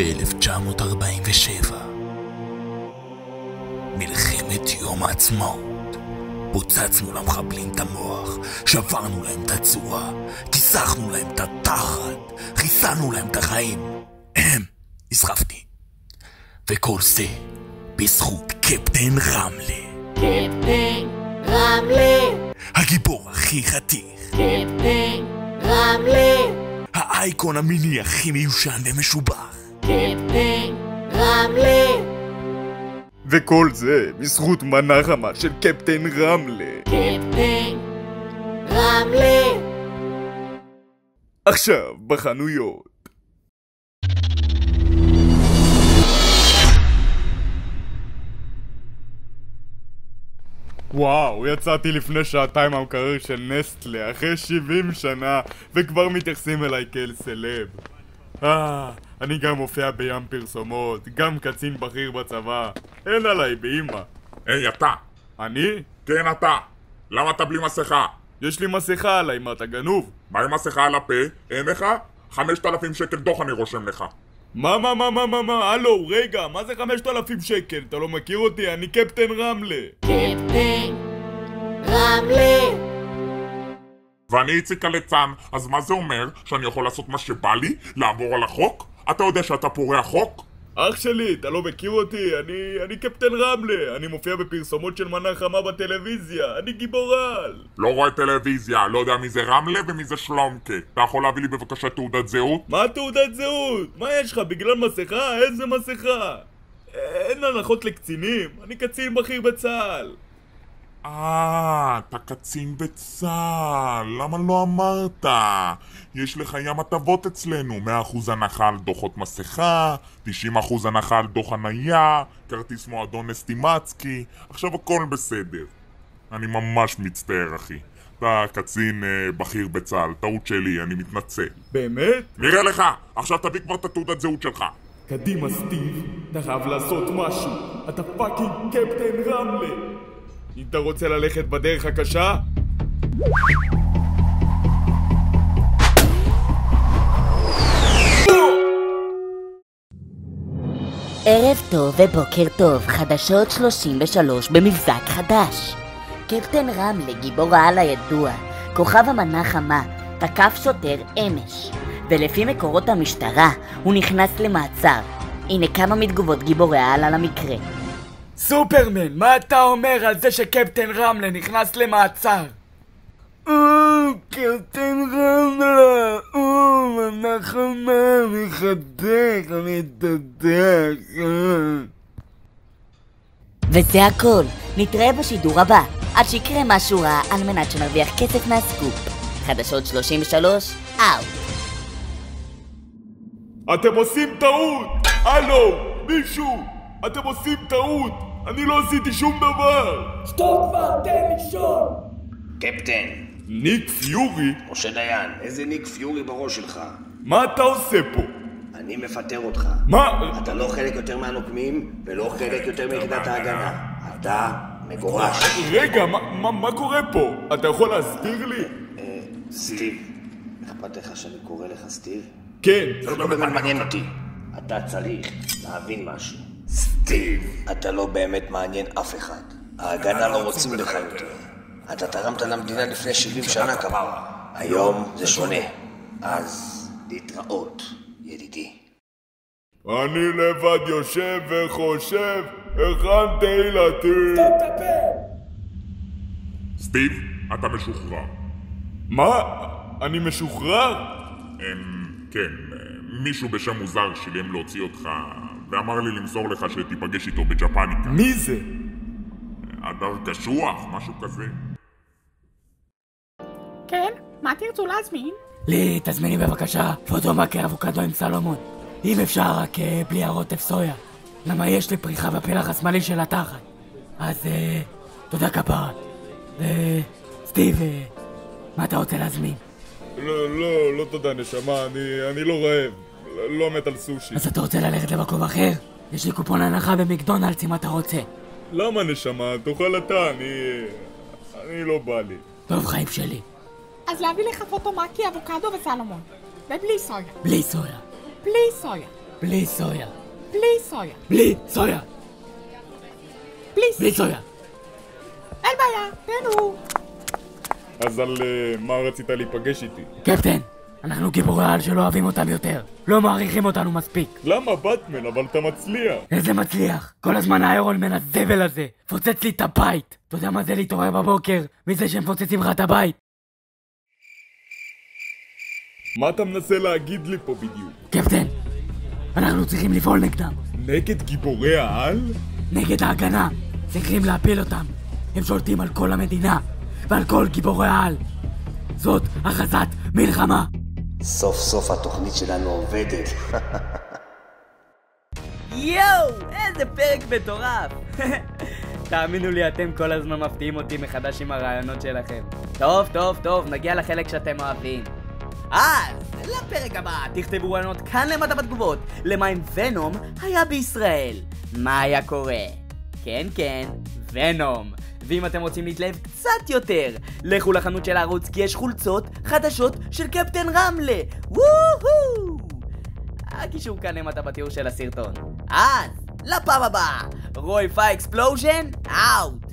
1947. מלחמת יום העצמאות. פוצצנו למחבלים את המוח, שברנו להם את הצורה, כיסחנו להם את התחת, חיסלנו להם את החיים. אהם, נסחפתי. וכל זה בזכות קפטן רמלה. קפטן רמלה, הגיבור הכי חתיך. קפטן רמלה, האייקון המיני הכי מיושן ומשובח. קפטן רמלה, וכל זה בזכות מנה חמה של קפטן רמלה. קפטן רמלה, עכשיו בחנויות. וואו, יצאתי לפני שעתיים מהמקרר של נסטלה, אחרי 70 שנה, וכבר מתייחסים אליי כאל סלב. אה, אני גם מופיע בים פרסומות, גם קצין בכיר בצבא. אין עליי באמא. היי, אתה! אני? כן, אתה! למה אתה בלי מסכה? יש לי מסכה עליי, מה אתה גנוב? מה עם מסכה על הפה? אין לך? חמשת אלפים שקל דוח אני רושם לך. מה, מה, מה, מה, מה, מה, הלו, רגע, מה זה 5,000 שקל? אתה לא מכיר אותי? אני קפטן רמלה. קפטן רמלה, ואני איציק הליצן, אז מה זה אומר? שאני יכול לעשות מה שבא לי? לעבור על החוק? אתה יודע שאתה פורע חוק? אח שלי, אתה לא מכיר אותי? אני, אני קפטן רמלה. אני מופיע בפרסומות של מנה חמה בטלוויזיה. אני גיבור על. לא רואה טלוויזיה, לא יודע מי זה רמלה ומי זה שלומקה. אתה יכול להביא לי בבקשה תעודת זהות? מה תעודת זהות? מה יש לך? בגלל מסכה? איזה מסכה? אין הנחות לקצינים. אני קצין בכיר בצה"ל. אה, אתה קצין בצה"ל, למה לא אמרת? יש לך ים הטבות אצלנו, 100% הנחה על דוחות מסכה, 90% הנחה על דוח חנייה, כרטיס מועדון אסטימצקי, עכשיו הכל בסדר. אני ממש מצטער אחי. אתה קצין אה, בכיר בצה"ל, טעות שלי, אני מתנצל. באמת? נראה לך! עכשיו תביא כבר את התעודת זהות שלך. קדימה, סטיב. אתה חייב לעשות משהו. אתה fucking קפטן רמלה. אם אתה רוצה ללכת בדרך הקשה, ערב טוב ובוקר טוב, חדשות 33 במבזק חדש. קפטן רמלה, גיבור העל הידוע, כוכב המנה חמה, תקף שוטר אמש. ולפי מקורות המשטרה, הוא נכנס למעצר. הנה כמה מתגובות גיבורי העל על המקרה. סופרמן, מה אתה אומר על זה שקפטן רמלה נכנס למעצר? קפטן רמלה, מנה חמה, מחדק, מתדק. וזה הכל, נתראה בשידור הבא, עד שיקרה משהו רע על מנת שנרוויח כסף מהסקופ. חדשות 33, אאוט. אתם עושים טעות! הלו, מישהו! אתם עושים טעות! אני לא עשיתי שום דבר! קפטן, ניק פיורי? משה דיין, איזה ניק פיורי בראש שלך? מה אתה עושה פה? אני מפטר אותך. מה? אתה לא חלק יותר מהנוקמים, ולא חלק יותר מיחידת ההגנה. אתה מגורש. רגע, מה, מה, מה קורה פה? אתה יכול להסביר לי? אה, סטיב, אכפת לך שאני קורא לך סטיב? כן. זה לא באמת מעניין אותי. אתה צריך להבין משהו. סטיב, אתה לא באמת מעניין אף אחד. ההגנה לא רוצים לך יותר. אתה תרמת למדינה לפני 70 שנה כמה. היום זה שונה. אז להתראות, ידידי. אני לבד יושב וחושב, היכן תהילתי? סטיב, אתה משוחרר. מה? אני משוחרר? אמ, כן, מישהו בשם מוזר שילם להוציא אותך, ואמר לי למסור לך שתיפגש איתו בג'פניקה. מי זה? הדר קשוח, משהו כזה. כן, מה תרצו להזמין? לי, תזמיני בבקשה פוטומקר אבוקדו עם סלומון. אם אפשר, רק אה, בלי הרוטף סויה. למה יש לי פריחה בפלח השמאלי של התחת. אז אה, תודה כפרה. וסטיב, אה, מה אתה רוצה להזמין? לא, לא, לא תודה נשמה, אני, אני לא רעב. לא- מת על סושי. אז אתה רוצה ללכת למקום אחר? יש לי קופון הנחה במקדונלדס אם אתה רוצה. למה נשמה? תאכל אתה, אני... אני לא בא לי. טוב, חיים שלי. אז להביא לך פוטומקי, אבוקדו וסלומון. ובלי סויה. בלי סויה. בלי סויה. בלי סויה. בלי סויה. בלי סויה. בלי בלי סויה. אין בעיה, תהנו. אז על אה, מה רצית להיפגש איתי? קפטן, אנחנו גיבורי על שלא אוהבים אותם יותר. לא מעריכים אותנו מספיק. למה באטמן? אבל אתה מצליח. איזה מצליח. כל הזמן האיירון מן הזבל הזה. פוצץ לי את הבית. אתה יודע מה זה להתעורר בבוקר מזה שהם מפוצצים לך את הבית? מה אתה מנסה להגיד לי פה בדיוק? קפטן, אנחנו צריכים לפעול נגדם. נגד גיבורי העל? נגד ההגנה. צריכים להפיל אותם. הם שולטים על כל המדינה ועל כל גיבורי העל. זאת הכרזת מלחמה. סוף סוף התוכנית שלנו עובדת. יואו, איזה פרק מטורף! תאמינו לי, אתם כל הזמן מפתיעים אותי מחדש עם הרעיונות שלכם. טוב, טוב, טוב, נגיע לחלק שאתם אוהבים. אז, לפרק הבא, תכתבו רעיונות כאן למטה בתגובות, למה אם ונום היה בישראל. מה היה קורה? כן, כן, ונום. ואם אתם רוצים להתלהב קצת יותר, לכו לחנות של הערוץ כי יש חולצות חדשות של קפטן רמלה! וואו! הקישור כאן למטה בתיאור של הסרטון. אז, לפעם הבאה, רוי פאי explosion, out!